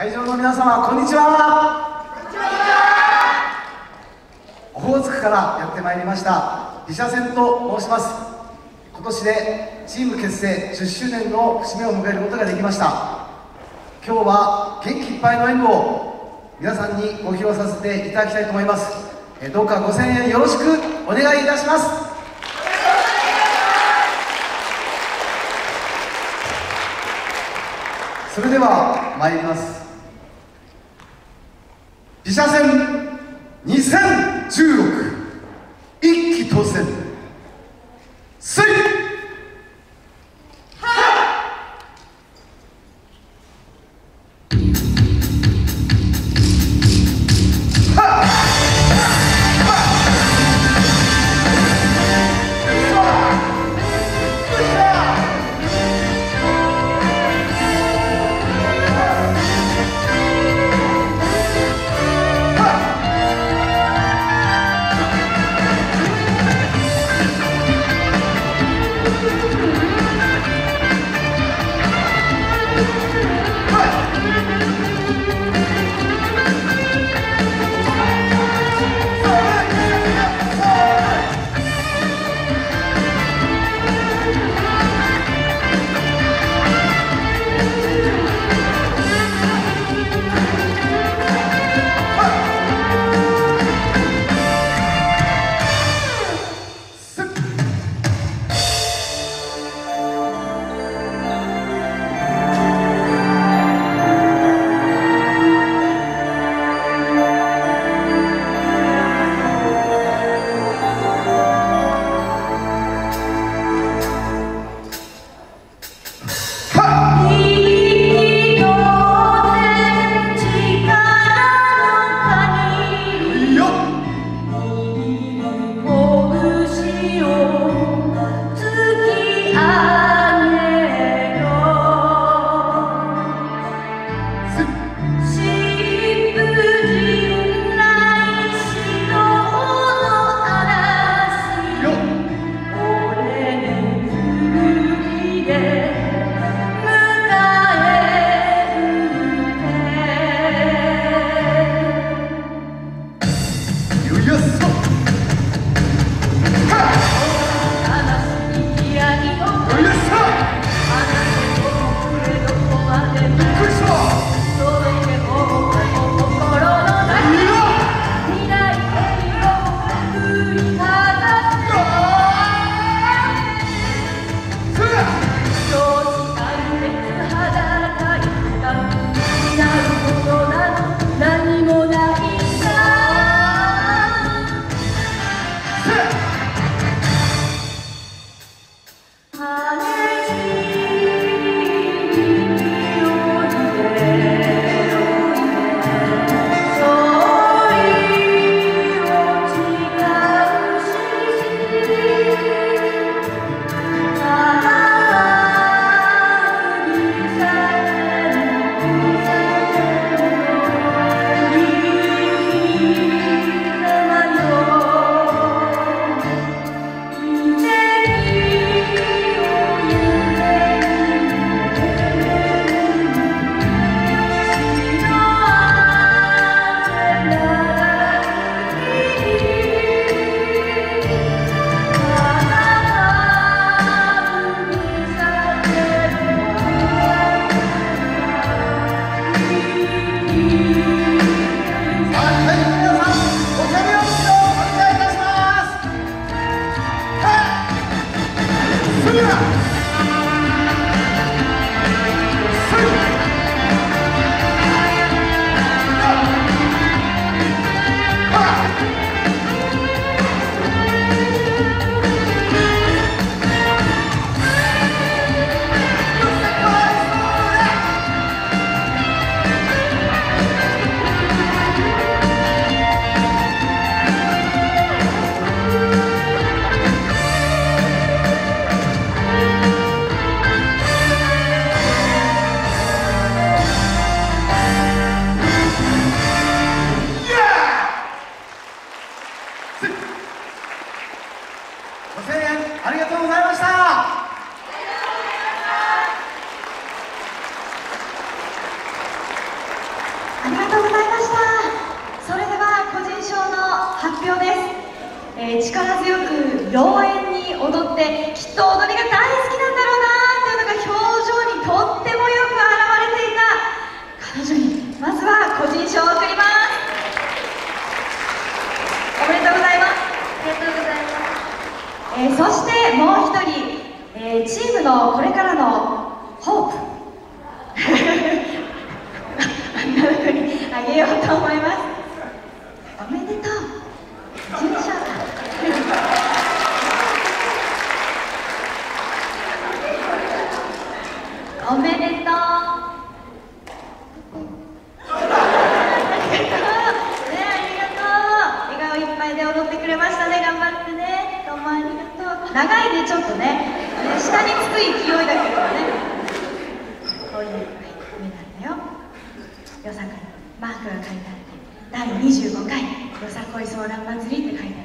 会場の皆様こんにちは。オホーツクからやってまいりました毘沙線と申します。今年でチーム結成10周年の節目を迎えることができました。今日は元気いっぱいの演舞を皆さんにご披露させていただきたいと思います。えどうかご声援よろしくお願いいたします。それでは参ります。自社戦。Hallelujah. 救命えー、力強く妖艶に踊ってきっと踊りが大好きなんだろうなというのが表情にとってもよく表れていた彼女に。まずは個人賞を贈りますおめでとうございます。ありがとうございます、えー、そしてもう一人、えー、チームのこれからのホープあげようと思いますおめでとう準賞だおめでとうねありがとう笑顔いっぱいで踊ってくれましたね頑張ってねどうもありがとう長いねちょっとね。ね下につく勢いだけどね。こういう目なんだよ。よさかにマークが書いてあって第25回よさこいソーラン祭りって書いてある。